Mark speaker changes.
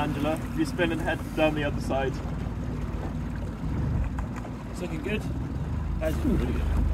Speaker 1: Angela. If you spin and head down the other side.
Speaker 2: It's looking good. That's really good.